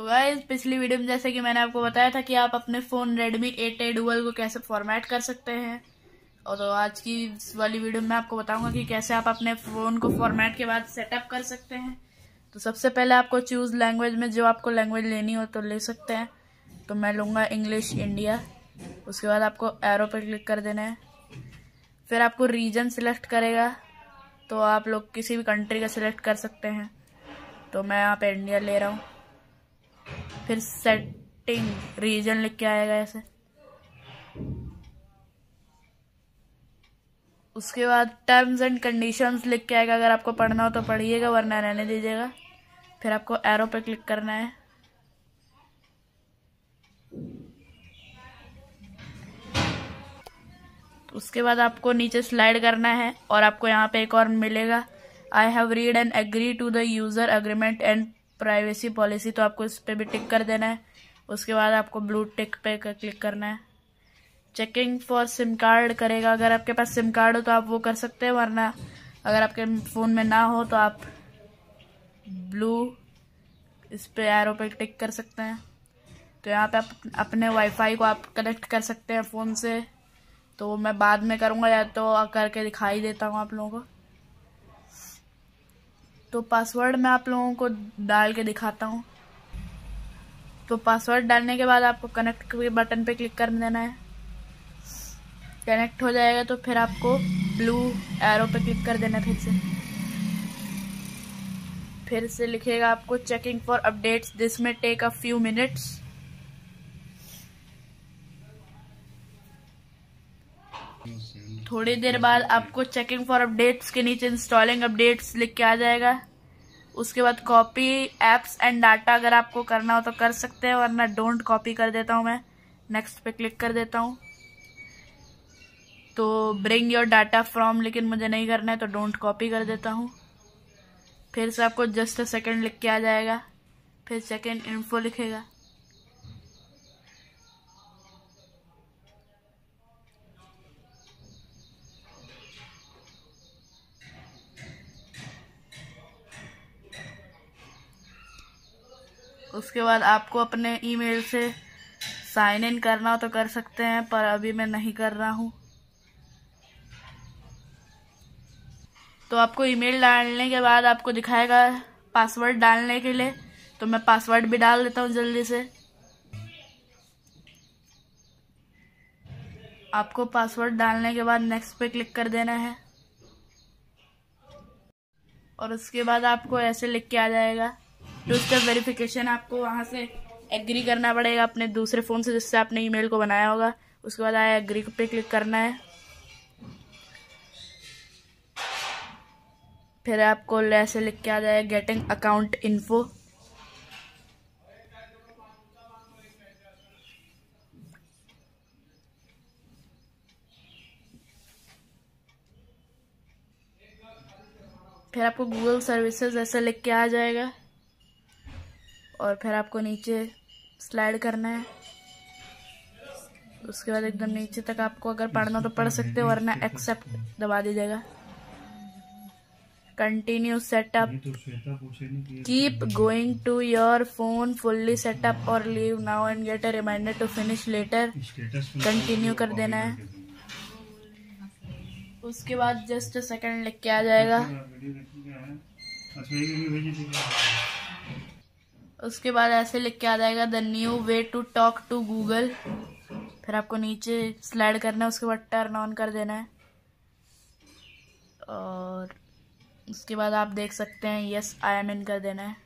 तो गाइज़ पिछली वीडियो में जैसे कि मैंने आपको बताया था कि आप अपने फ़ोन Redmi 8A Dual को कैसे फॉर्मेट कर सकते हैं। और तो आज की वाली वीडियो में आपको बताऊँगा कि कैसे आप अपने फ़ोन को फॉर्मेट के बाद सेटअप कर सकते हैं। तो सबसे पहले आपको चूज़ लैंग्वेज में जो आपको लैंग्वेज लेनी हो तो ले सकते हैं। तो मैं लूँगा इंग्लिश इंडिया उसके बाद आपको एरो पर क्लिक कर देना है। फिर आपको रीजन सिलेक्ट करेगा। तो आप लोग किसी भी कंट्री का सिलेक्ट कर सकते हैं। तो मैं यहाँ पे इंडिया ले रहा हूँ। फिर सेटिंग रीजन लिख के आएगा ऐसे। उसके बाद टर्म्स एंड कंडीशंस लिख के आएगा, अगर आपको पढ़ना हो तो पढ़िएगा, वरना रहने दीजिएगा। फिर आपको एरो पे क्लिक करना है। उसके बाद आपको नीचे स्लाइड करना है और आपको यहाँ पे एक और मिलेगा। I have read and agree to the user agreement and privacy policy तो आपको इस पर भी टिक कर देना है। उसके बाद आपको ब्लू टिक पे कर क्लिक करना है। चेकिंग फॉर सिम कार्ड करेगा। अगर आपके पास सिम कार्ड हो तो आप वो कर सकते हैं, वरना अगर आपके फ़ोन में ना हो तो आप ब्लू इस पे एरो पे टिक कर सकते हैं। तो यहाँ पे आप अपने वाईफाई को आप कनेक्ट कर सकते हैं फ़ोन से। तो मैं बाद में करूँगा या तो करके दिखाई देता हूँ आप लोगों को। तो पासवर्ड मैं आप लोगों को डाल के दिखाता हूँ। तो पासवर्ड डालने के बाद आपको कनेक्ट के बटन पे क्लिक कर देना है। कनेक्ट हो जाएगा तो फिर आपको ब्लू एरो पे क्लिक कर देना फिर से। फिर से लिखेगा आपको checking for updates this may take a few minutes थोड़ी देर बाद आपको चेकिंग फॉर अपडेट्स के नीचे इंस्टॉलिंग अपडेट्स लिख के आ जाएगा। उसके बाद कॉपी एप्स एंड डाटा अगर आपको करना हो तो कर सकते हैं, वरना डोंट कॉपी कर देता हूँ मैं। नेक्स्ट पे क्लिक कर देता हूँ। तो ब्रिंग योर डाटा फ्रॉम लेकिन मुझे नहीं करना है तो डोंट कॉपी कर देता हूँ। फिर से आपको जस्ट अ सेकेंड लिख के आ जाएगा। फिर सेकेंड इन्फो लिखेगा। उसके बाद आपको अपने ईमेल से साइन इन करना हो तो कर सकते हैं, पर अभी मैं नहीं कर रहा हूँ। तो आपको ईमेल डालने के बाद आपको दिखाएगा पासवर्ड डालने के लिए तो मैं पासवर्ड भी डाल देता हूँ जल्दी से। आपको पासवर्ड डालने के बाद नेक्स्ट पे क्लिक कर देना है। और उसके बाद आपको ऐसे लिख के आ जाएगा। टू स्टेप वेरिफिकेशन आपको वहाँ से एग्री करना पड़ेगा अपने दूसरे फ़ोन से, जिससे आपने ईमेल को बनाया होगा। उसके बाद आया एग्री पे क्लिक करना है। फिर आपको ऐसे लिख के आ जाए गेटिंग अकाउंट इन्फो फिर आपको गूगल सर्विसेज़ ऐसे लिख के आ जाएगा। और फिर आपको नीचे स्लाइड करना है उसके बाद एकदम नीचे तक आपको अगर पढ़ना तो पढ़ सकते हो वरना एक्सेप्ट दबा दीजिएगा continue setup keep going to your phone fully setup or leave now and get a reminder to finish later continue कर देना है उसके बाद जस्ट सेकंड लिख के आ जाएगा उसके बाद ऐसे लिख के आ जाएगा the new way to talk to Google फिर आपको नीचे स्लाइड करना है, उसके बाद टर्न ऑन कर देना है। और उसके बाद आप देख सकते हैं यस आई एम इन कर देना है।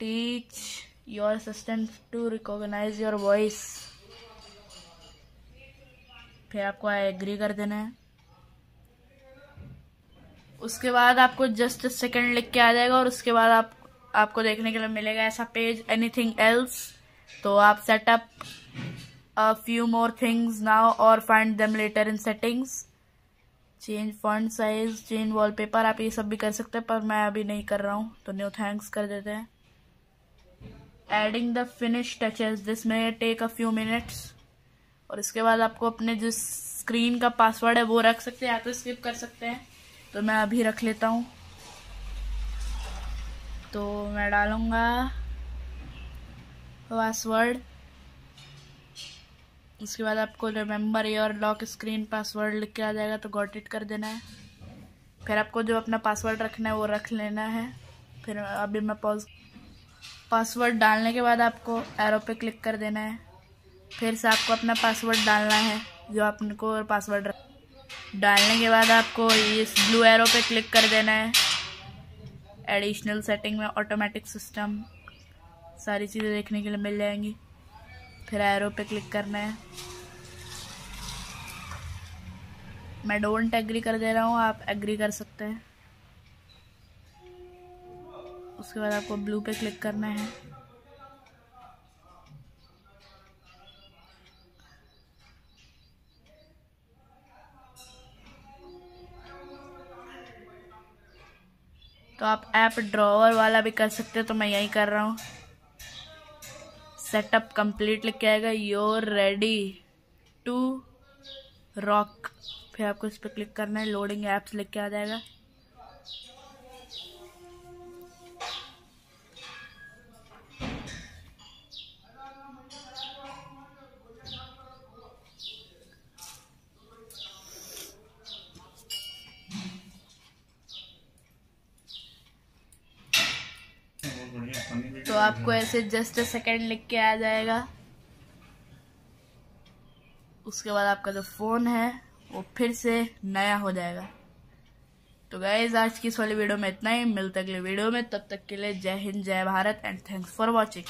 Teach your assistant to recognise your voice फिर आपको आई एग्री कर देना है। उसके बाद आपको जस्ट सेकंड लिख के आ जाएगा और उसके बाद आप, आपको देखने के लिए मिलेगा ऐसा पेज एनीथिंग एल्स तो आप setup a few more things now or find them later in settings change font size change wallpaper आप ये सब भी कर सकते हैं, पर मैं अभी नहीं कर रहा हूँ तो न्यू थैंक्स कर देते हैं. Adding the finish touches this may take a few minutes और इसके बाद आपको अपने जिस स्क्रीन का पासवर्ड है, वो रख सकते हैं, या तो स्किप कर सकते हैं. तो मैं अभी रख लेता हूँ। तो मैं डालूँगा पासवर्ड उसके बाद आपको remember your lock screen password लिख के आ जाएगा तो गॉट इट कर देना है। फिर आपको जो अपना पासवर्ड रखना है, वो रख लेना है। फिर अभी मैं पॉज पासवर्ड डालने के बाद आपको एरो पे क्लिक कर देना है। फिर से आपको अपना पासवर्ड डालना है, जो आपको पासवर्ड डालने के बाद आपको इस ब्लू एरो पे क्लिक कर देना है। एडिशनल सेटिंग में ऑटोमेटिक सिस्टम सारी चीज़ें देखने के लिए मिल जाएँगी। फिर एरो पे क्लिक करना है। मैं डोंट एग्री कर दे रहा हूँ, आप एग्री कर सकते हैं। उसके बाद आपको ब्लू पे क्लिक करना है। तो आप ऐप ड्रॉवर वाला भी कर सकते हो तो मैं यही कर रहा हूँ। सेटअप कंप्लीट लिख के आएगा। योर रेडी टू रॉक फिर आपको इस पर क्लिक करना है। लोडिंग ऐप्स लिख के आ जाएगा। तो आपको ऐसे जस्ट सेकेंड लिख के आ जाएगा। उसके बाद आपका जो फ़ोन है, वो फिर से नया हो जाएगा। तो गाइज़ आज की इस वाली वीडियो में इतना ही। मिलता अगले वीडियो में। तब तक के लिए जय हिंद, जय Bharat and thanks for watching